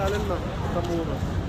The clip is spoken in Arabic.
على الماء